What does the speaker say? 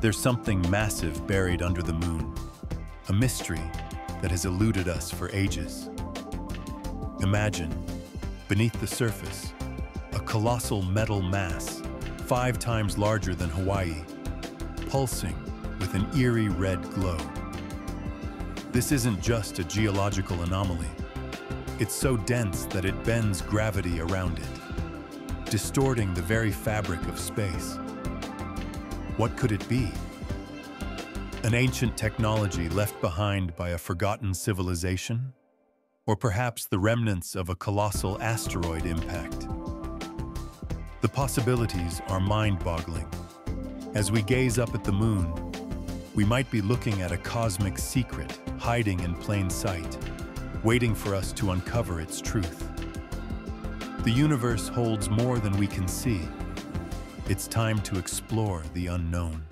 There's something massive buried under the moon, a mystery that has eluded us for ages. Imagine, beneath the surface, a colossal metal mass, five times larger than Hawaii, pulsing with an eerie red glow. This isn't just a geological anomaly. It's so dense that it bends gravity around it, distorting the very fabric of space. What could it be? An ancient technology left behind by a forgotten civilization? Or perhaps the remnants of a colossal asteroid impact? The possibilities are mind-boggling. As we gaze up at the moon, we might be looking at a cosmic secret hiding in plain sight, waiting for us to uncover its truth. The universe holds more than we can see. It's time to explore the unknown.